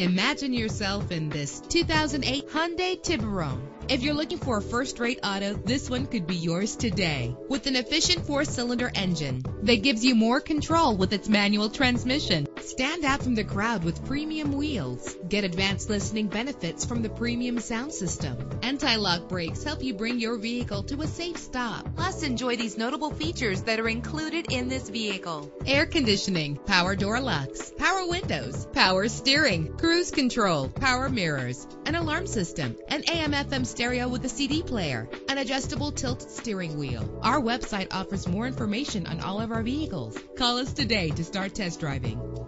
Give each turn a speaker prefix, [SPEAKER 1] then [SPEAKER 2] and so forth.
[SPEAKER 1] Imagine yourself in this 2008 Hyundai Tiburon. If you're looking for a first-rate auto, this one could be yours today. With an efficient four-cylinder engine that gives you more control with its manual transmission. Stand out from the crowd with premium wheels. Get advanced listening benefits from the premium sound system. Anti-lock brakes help you bring your vehicle to a safe stop. Plus, enjoy these notable features that are included in this vehicle. Air conditioning, power door locks, power windows, power steering, cruise control, power mirrors, an alarm system, an AM FM stereo with a CD player, an adjustable tilt steering wheel. Our website offers more information on all of our vehicles. Call us today to start test driving.